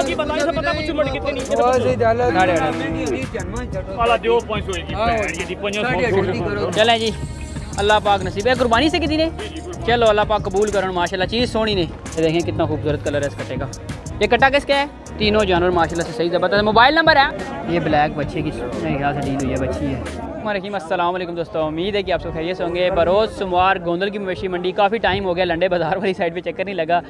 आपकी कुछ नीचे बस ही? वाला ये दी 500 चले जी। अल्लाह पाक नसीब है। कुर्बानी से कितनी ने? चलो अल्लाह पाक कबूल करो। माशाल्लाह चीज़ सोनी ने। देखें कितना खूबसूरत कलर है इस कटे का ये कट्टा किसका है? तीनों जानवर माशाल्लाह से सही ज़बरदस्त। मोबाइल नंबर है? ये ब्लैक बच्चे की मेरे ख्याल से डील हुई है बच्ची है। रहीम अस्सलाम वालेकुम दोस्तों उम्मीद है कि आप सब खैरियत से होंगे। बरोज़ सोमवार गोंदल की मवेशी मंडी काफ़ी टाइम हो गया लंडे बाज़ार वाली साइड पे चक्कर नहीं लगा।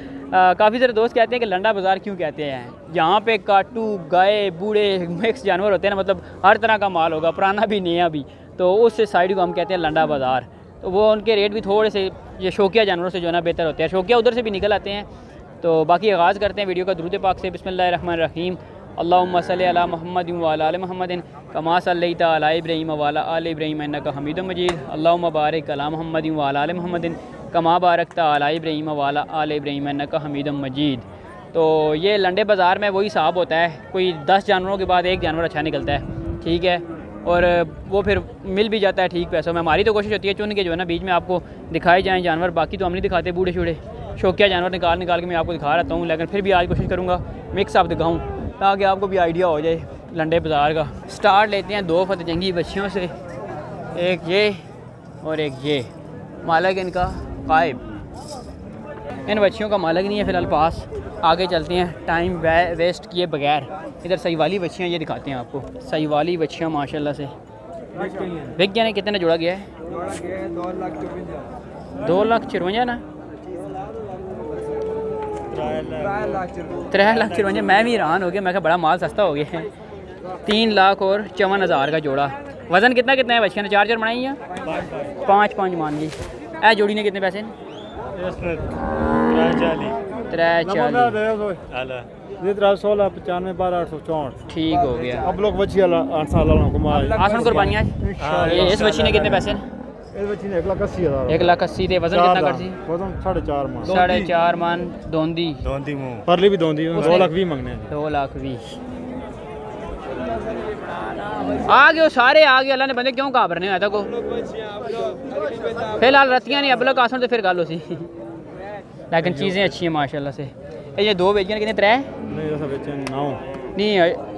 काफ़ी सारे दोस्त कहते हैं कि लंडा बाज़ार क्यों कहते हैं? यहाँ पे काटू गाय बूढ़े मिक्स जानवर होते हैं ना मतलब हर तरह का माल होगा पुराना भी नया भी। तो उस साइड को हम कहते हैं लंडा बाज़ार। तो वो उनके रेट भी थोड़े से ये शौकिया जानवरों से जो है ना बेहतर होते हैं। शौकिया उधर से भी निकल आते हैं। तो बाकी आगाज़ करते हैं वीडियो का दरूद पाक से। बिस्मिल्लाहिर्रहमानिर्रहीम। अल्लाहुम्मा सल्ली अला मोहम्मद वाला मोहम्मद कमा सल्लैता अला इब्राहीम वाला आल इब्राहीम इन्नका हमीदुम मजीद। अल्लाहुम्मा बारिक अला मोहम्मद वाला मोहम्मद कमा बारकता अला इब्राहीम वाला इन्नका हमीदुम मजीद। तो ये लंडे बाज़ार में वही साहब होता है। कोई दस जानवरों के बाद एक जानवर अच्छा निकलता है। ठीक है? और वो फिर मिल भी जाता है ठीक पैसों में। हमारी तो कोशिश होती है चुन के जो है ना बीच में आपको दिखाए जाएँ जानवर। बाकी तो हम नहीं दिखाते बूढ़े शूढ़े शौकिया जानवर निकाल निकाल के मैं आपको दिखा रहता हूँ लेकिन फिर भी आज कोशिश करूँगा मिक्स आप दिखाऊँ ताकि आपको भी आइडिया हो जाए लंडे बाज़ार का। स्टार्ट लेते हैं दो फतेजंगी बच्चियों से एक ये और एक ये। मालक इनका गायब। इन बच्चियों का मालक नहीं है फ़िलहाल पास। आगे चलते हैं टाइम वे वेस्ट किए बगैर। इधर सही वाली बच्चियाँ ये दिखाते हैं आपको। सही वाली बच्चियाँ माशाल्लाह से। बिक गया ने कितने जोड़ा गया है? दो लाख चिरवंजा ना? त्रै लाख चिरवंजा मैं भी हैरान हो गया मैं बड़ा माल सस्ता हो गया है। तीन लाख और चौवन हज़ार का जोड़ा। वज़न कितना कितना है बच्चियों ने? चार चार बनाई या पाँच पाँच मान ली। ऐ जोड़ी ने कितने पैसे? त्रै चाली सोलह पचानवे बारह आठ सौ चौंठ ठीक हो गया। अब लोग बची आठ साल कुर्बानियाँ। ये इस बच्ची ने कितने पैसे? बच्ची एक लाख अस्सी हज़ार एक लाख अस्सी थे वज़न कितना कर सी वज़न साढ़े चार मन साढ़े चार मन दोंदी परली भी दोंदी दो लाख भी मंगने दो लाख भी आ गए सारे आ गए अल्लाह ने बंदे क्यों घाबरने आया था को फ़िलहाल रतियाँ नहीं अब आसन तो फिर गल उसी लेकिन चीज़ें अच्छी हैं माशाल्लाह से ये दो बेचियाँ कितने त्रै नहीं नौ नहीं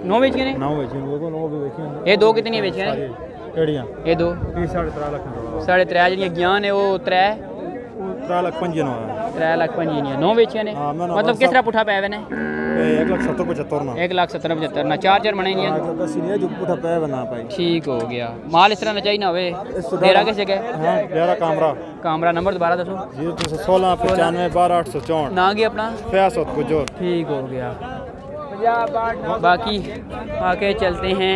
नौ बेचियाँ ने नौ बेचे वो तो नौ भी बेचे ये दो कितनी बेचियाँ ने केड़ियाँ ये दो साढ़े त्रै लाख दा। जेह्ड़ियाँ गियाँ ने वो त्रै त्रै लाख पंजी नौ त्रै लक्ख पंजी नौ बेचियाँ ने मैं ना मतलब किस तरह पुट्ठा पै ने एक लाख सत्तर पचहत्तर ना एक लाख सत्तर पचहत्तर ना चार चार बने एक लाख अस्सी नहीं जो पुठा पै बना पाई ठीक हो गया माल इस तरह ना चाहिए ना होवे डेरा किस जगह है? कामरा कामरा नंबर दोबारा दसो ना गया अपना फयासत गुजर ठीक हो गया बाकी आगे चलते हैं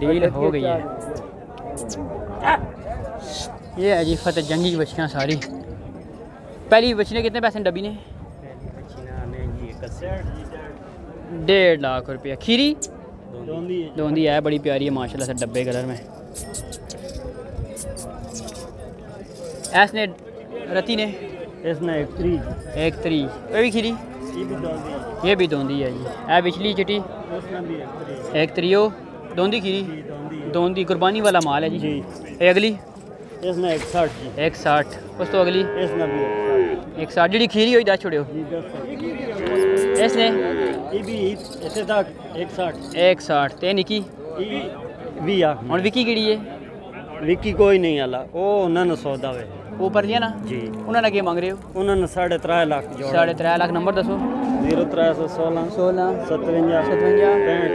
डील हो गई है। ये है। जी फतेह जंगी की बच्चियाँ सारी। पहली बच्ची ने कितने पैसे डब्बी ने? डेढ़ लाख रुपया। खीरी? दोंदी है बड़ी प्यारी है माशाल्लाह से डब्बे कलर में। ऐस ने रती ने? इसमें एक त्री। एक तरी। ये भी खीरी? ये भी दोंदी है। जी। है बिचली चिटी इसमें एक त्री। एक तरियो दोंदी खीरी दोंदी कुर्बानी वाला माल है जी। जी। ये अगली? इसमें एक साठ जी। एक साठ। उस तो अगली? इसमें भी एक साठ। जी खीरी हुई दस छोड़ो इसने? एक साठ। ते निकी भी आ। और विकी केड़ी है विकी कोई नहीं आला ओ उन्हें सौदा वे वो। पर लिया ना? जी। उन्होंने क्या मांग रहे हो? उन्होंने साढ़े त्रै लाख साढ़े त्रै लाख नंबर दसो ज़ीरो त्रै सौ सोलह सोलह सतवंजा सतवंजा पैंठ।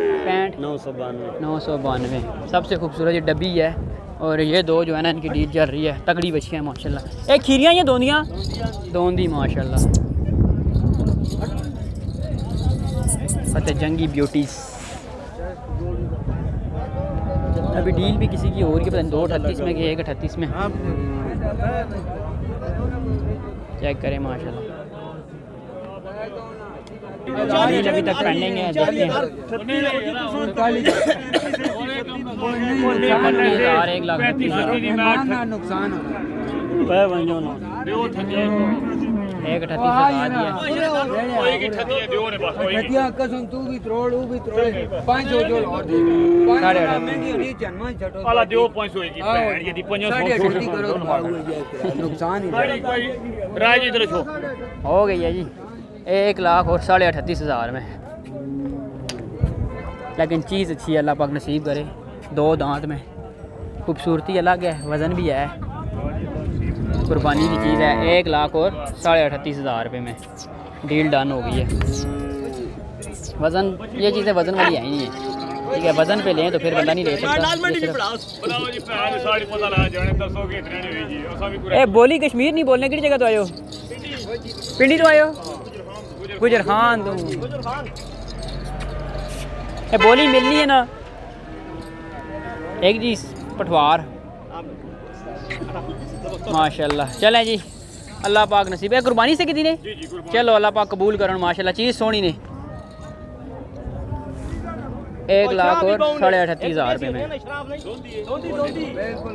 992 नौ सौ बानवे। सबसे खूबसूरत ये डब्बी है और ये दो जो है ना इनकी डील चल रही है। तगड़ी बच्ची है माशाल्लाह। एक खीरियाँ या दोंदियाँ? दोंदी माशाल्लाह। फतेह जंगी ब्यूटीज। अभी डील भी किसी की हो रही है पता दो अठतीस में कि एक अठतीस में। चेक करें माशाल्लाह। डील अभी तक पेंडिंग है देखते हैं अट्ठाईस एक लाख नुकसान हो एक तू भी त्रोड़ वो भी त्रोड़। पाँच सौ जो और दे। साढ़े सौ जन्म दियो 500 की हाँ, यदि 500 साढ़े अठत्ती करो नुकसान ही राज इधर हो गई है जी। एक लाख और साढ़े अठतीस हज़ार में। लेकिन चीज़ अच्छी है अल्लाह पाक नसीब करे दो दांत में। खूबसूरती अलग है वज़न भी है। कुर्बानी की चीज़ है एक लाख और साढ़े अठतीस हज़ार रुपये में। डील डन हो गई है। वज़न ये चीज़ें वज़न वाली है ही नहीं। है ठीक है वज़न पे लें तो फिर बंदा नहीं ले सकता। के ए बोली कश्मीर नहीं बोलने किहड़ी जगह तो आयो पिंडी तो आयो गुजर खान तो ए बोली मिलनी है ना। एक जी पठवार माशाल्लाह। चलें जी अल्लाह पाक नसीब। है कुर्बानी से कितनी ने? चलो अल्लाह पाक कबूल करो माशाल्लाह। चीज़ सोनी ने। एक लाख और साढ़े अठतीस हज़ार रुपये में। बिल्कुल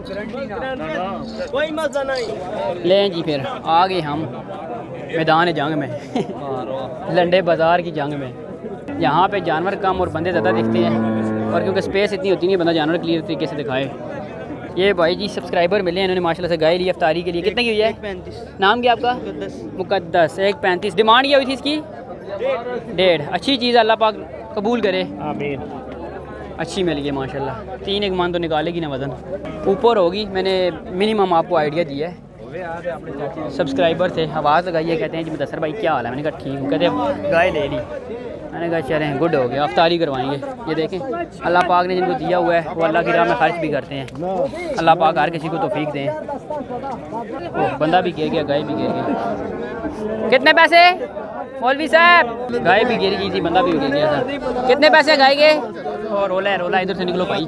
गारंटी ना। कोई मज़ा नहीं। लें जी फिर आ गए हम। मैदान जंग में। लंडे बाज़ार की जंग में। यहाँ पे जानवर कम और बंदे ज़्यादा दिखते हैं। और क्योंकि स्पेस इतनी होती नहीं बंदा जानवर क्लियर तरीके से दिखाए। ये भाई जी सब्सक्राइबर मिले हैं इन्होंने माशाल्लाह से गाय ली अफ्तारी के लिए। कितने की हुई है? पैंतीस। नाम क्या आपका? मुकदस एक पैंतीस। डिमांड क्या हुई थी इसकी? डेढ़। अच्छी चीज़ अल्लाह पाक कबूल करे। आमीन। अच्छी मिल गई माशाल्लाह। तीन एक मान तो निकालेगी ना वज़न। ऊपर होगी मैंने मिनिमम आपको आइडिया दिया है। सब्सक्राइबर थे आवाज़ लगाई है कहते हैं जी मुदसर भाई क्या हाल है मैंने कहा ठीक हूँ कहते गाय ले ली मैंने कहा चलें गुड हो गया अफ्तारी करवाएँगे ये देखें अल्लाह पाक ने जिनको दिया हुआ है वो अल्लाह की राह में खर्च भी करते हैं अल्लाह पाक हर किसी को तौफीक दें ओह बंदा भी गिर गया गाय भी गिर गया कितने पैसे मौलवी साहब गाय भी गिर गई थी बंदा भी गिर गया था कितने पैसे गाय के और रोला है रोला इधर से निकलो भाई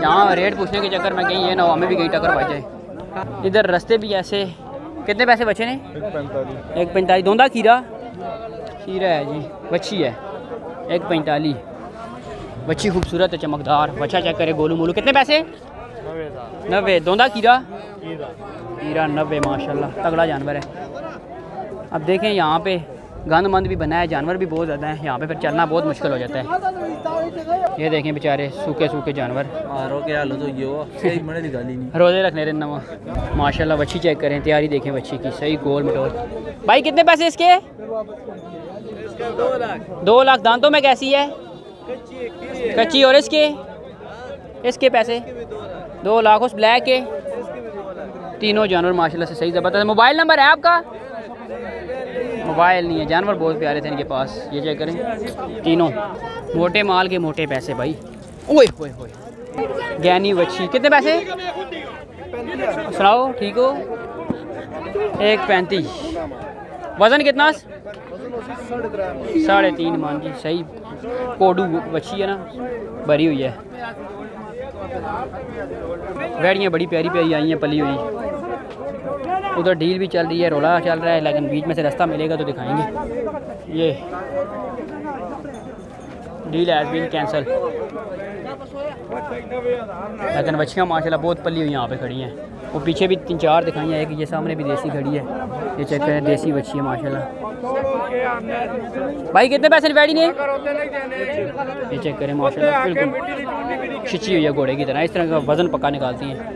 यहाँ रेट पूछने के चक्कर में कहीं ये ना हो, हमें भी कहीं टक्कर भाई जाए इधर रस्ते भी ऐसे। कितने पैसे बचे ने? एक पैंतालीस। दोंदा खीरा? खीरा है जी। बच्ची है। एक पैंतालीस। बच्ची खूबसूरत है चमकदार। बच्चा चेक करे गोलू मोलू। कितने पैसे? नब्बे दोंदा खीरा। खीरा नब्बे माशाल्लाह। तगड़ा जानवर है। अब देखें यहाँ पे। गंद मंद भी बना है जानवर भी बहुत ज़्यादा है। यहाँ पे फिर चलना बहुत मुश्किल हो जाता है। ये देखें बेचारे सूखे सूखे जानवर। तो रोज़े रखने रहे नवा माशाल्लाह बच्ची चेक करें तैयारी देखें बच्ची की। सही गोल मटोल। भाई कितने पैसे इसके? दो लाख। दांतों में कैसी है? कच्ची और इसके? इसके पैसे? दो लाख। उस ब्लैक के? तीनों जानवर माशाल्लाह से सही। ज़बरदस्त। मोबाइल नंबर है आपका? मोबाइल नहीं है, जानवर बहुत प्यारे थे इनके पास। ये चेक करें? तीनों। मोटे माल के मोटे पैसे भाई। ओए होए होए ज्ञानी बच्ची। कितने पैसे? सुनाओ, ठीक हो? एक पैंतीस। वज़न कितना? साढ़े तीन मान जी, सही। कोडू बच्ची है ना, भरी हुई है। वेड़ियाँ बड़ी प्यारी प्यारी आई हैं, पली हुई। उधर डील भी चल रही है, रोला चल रहा है, लेकिन बीच में से रास्ता मिलेगा तो दिखाएँगे। ये डील हैज़ बीन कैंसल लेकिन बच्चियाँ माशाल्लाह बहुत पली हुई यहाँ पे खड़ी हैं। वो पीछे भी तीन चार दिखाई हैं, एक ये सामने भी देसी खड़ी है। ये चेक करें, देसी बच्ची है माशाल्लाह। भाई, कितने पैसे बैठी ने ये चेक करें, माशाल्लाह, बिल्कुल। छिची हुई है घोड़े की तरह, इस तरह का वज़न पक्का निकालती हैं।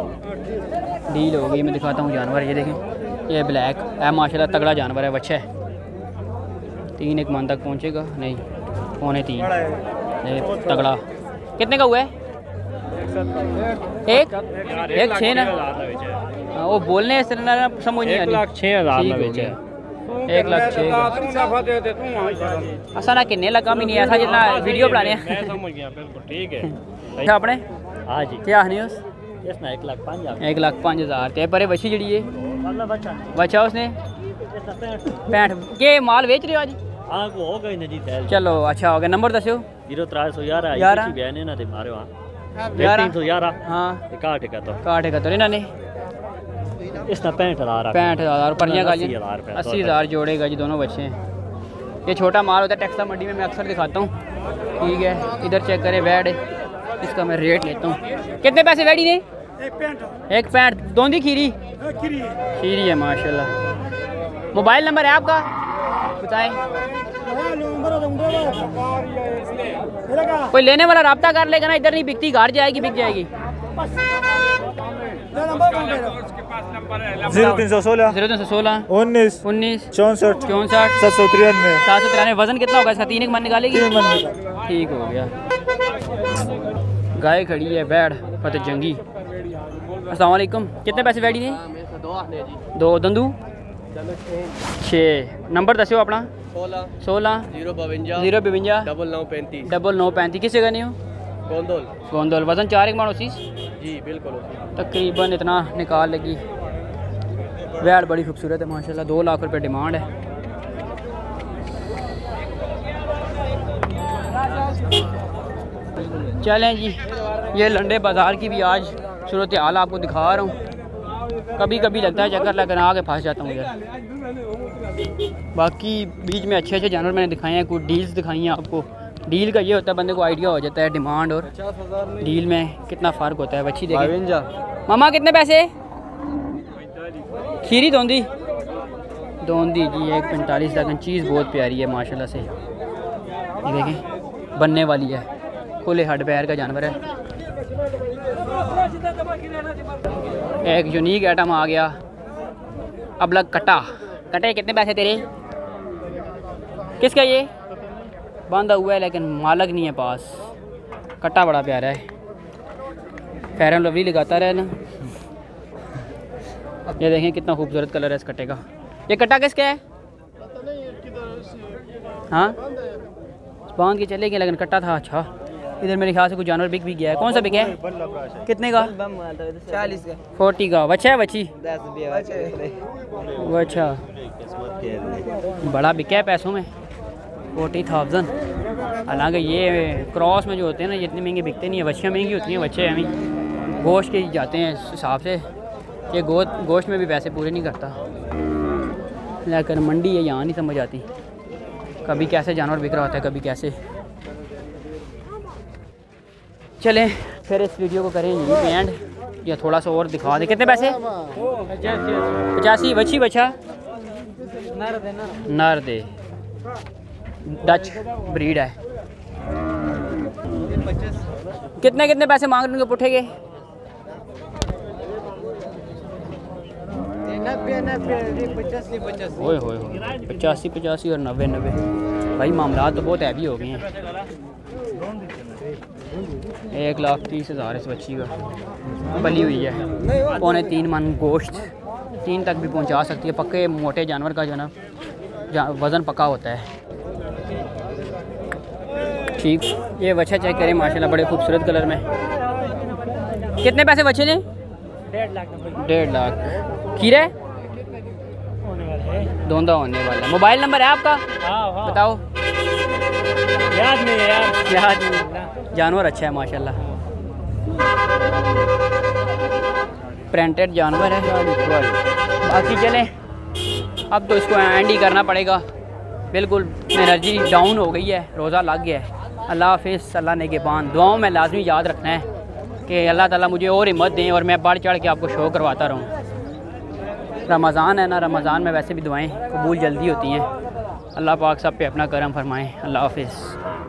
डील हो गई मैं दिखाता हूँ जानवर ये देखें ये ब्लैक है माशाल्लाह तगड़ा जानवर है बच्चा है। तीन एक मन तक पहुँचेगा नहीं पौने तीन। ये तगड़ा। कितने का हुआ है? एक? एक छः ना? हाँ, वो बोलने इस तरह ना समझ नहीं आ रही। लाख छः हज़ार में। एक लाख छः असा ना किन्ने लगा भी नहीं ऐसा जितना वीडियो बनाने मैं समझ गया बिल्कुल ठीक है। अच्छा अपने? हाँ जी। क्या आखने उस? एक लाख पाँच हज़ार। एक लाख पाँच हज़ार। ते परे बच्ची जड़ी है बच्चा। बच्चा उसने? पैंठ। के माल बेच रहे हो आज? हाँ हो गई ना जी चलो अच्छा हो गया। नंबर दस्यो। ज़ीरो त्रै सौ ग्यारह ग्यारह। बयान है। ना ते मारे वहाँ ग्यारह। तीन सौ ग्यारह। हाँ। इकाठ का तो काट इकहत्तर इन्होंने इस ना पैंठ हज़ार आ पैंठ हज़ार परियाँ अस्सी गालियाँ। हज़ार रुपया, अस्सी हज़ार जोड़ेगा जी दोनों बच्चे। ये छोटा माल होता है टेक्सला मंडी में। मैं अक्सर दिखाता हूँ। ठीक है इधर चेक करें बैड इसका मैं रेट लेता हूँ। कितने पैसे बैडी ने? एक पैंठ दोंदी खीरी? खीरी है। माशाल्लाह। मोबाइल नंबर है आपका? बताएँ। कोई लेने वाला रब्ता कर लेगा ना इधर नहीं बिकती घर जाएगी बिक जाएगी। ज़ीरो तीन सौ सोलह। ज़ीरो तीन सौ सोलह। उन्नीस। उन्नीस। चौंसठ। चौंसठ। सात सौ तिरानवे। सात सौ तिरानवे। वज़न कितना होगा इसका? तीन एक मन निकालेगी। ठीक हो गया। गाय खड़ी है बैड फतेह जंगी। अस्सलाम कितने पैसे बैठी ने दो दंदू। छः। नंबर दस्यो अपना? सोलह ज़ीरो बवंजा। ज़ीरो बवंजा डबल नौ पैंतीस डबल नौ पैंतीस किस जगह नहीं हो? गोंदोल। गोंदोल। वज़न चार एक मानो चीज़ जी बिल्कुल। तकरीबन इतना निकाल लगी। वैड बड़ी खूबसूरत है माशाल्लाह। दो लाख रुपए डिमांड है। चलें जी ये लंडे बाज़ार की भी आज सूरत हाल आपको दिखा रहा हूँ। कभी कभी लगता है चक्कर लेकर आके फंस जाता हूँ इधर बाकी बीच में अच्छे अच्छे जानवर मैंने दिखाए हैं कुछ डील्स दिखाई हैं आपको। डील का ये होता है बंदे को आइडिया हो जाता है डिमांड और डील में कितना फ़र्क होता है बच्ची देखें। मामा कितने पैसे? खीरी धोंदी धोंदी जी एक पैंतालीस लेकिन चीज़ बहुत प्यारी है माशाल्लाह से। ये देखें बनने वाली है। खुले हड पैर का जानवर है। एक यूनिक आइटम आ गया। अब लग कटा कटे कितने पैसे तेरे? किसका ये? बांधा हुआ है, लेकिन मालक नहीं है पास। कट्टा बड़ा प्यारा है। एंड लवली लगाता रहे ना। ये देखें कितना खूबसूरत कलर है इस कट्टे का। ये कट्टा किसका है? हाँ? बाँध के चले गए लेकिन कट्टा था अच्छा। इधर मेरे ख्याल से कुछ जानवर बिक भी गया है। कौन सा बिका है? कितने का? चालीस का फोर्टी का। बच्चा है बच्ची? अच्छा। बड़ा बिका है पैसों में। Forty thousand. हालाँकि ये क्रॉस में जो होते हैं ना, ये इतनी महँगी बिकते नहीं है। बच्चियाँ महँगी होती हैं, बच्चे अभी गोश्त के जाते हैं इस हिसाब से। ये गो गोश्त में भी पैसे पूरे नहीं करता। लेकिन मंडी है, यहाँ नहीं समझ आती। कभी कैसे जानवर बिक रहा होता है, कभी कैसे। चलें फिर इस वीडियो को करें यहीं एंड या थोड़ा सा और दिखा दें। कितने पैसे? पचासी बच्ची बच्चा नर दे। डच ब्रीड है। कितने कितने पैसे मांग रहे हैं उनके पुट्ठे के ओए होए पचासी पचासी और नब्बे नब्बे। भाई मामला तो बहुत हैवी हो गए हैं। एक लाख तीस हज़ार इस बच्ची का। बली हुई है। पौने तीन मन गोश्त। तीन तक भी पहुँचा सकती है। पक्के मोटे जानवर का जो ना वज़न पक्का होता है। ठीक। ये बच्चा चेक करें माशाल्लाह बड़े खूबसूरत कलर में। कितने पैसे बचे ने? डेढ़ लाख। डेढ़ लाख खीरे धोंधा होने वाला मोबाइल नंबर है आपका? हाँ हाँ। बताओ। याद नहीं है यार। याद नहीं जानवर अच्छा है, माशाल्लाह। प्रिंटेड जानवर है। बाकी चलें। अब तो इसको एंड ही करना पड़ेगा। बिल्कुल एनर्जी डाउन हो गई है, रोज़ा लग गया है। अल्लाह हाफिज़, अल्लाह ने के बान दुआओं में लाजमी याद रखना है कि अल्लाह ताला मुझे और हिम्मत दें और मैं बढ़ चढ़ के आपको शो करवाता रहूँ। रमज़ान है ना, रमज़ान में वैसे भी दुआएँ कबूल जल्दी होती हैं। अल्लाह पाक सब पे अपना करम फरमाएँ। अल्लाह हाफिज़।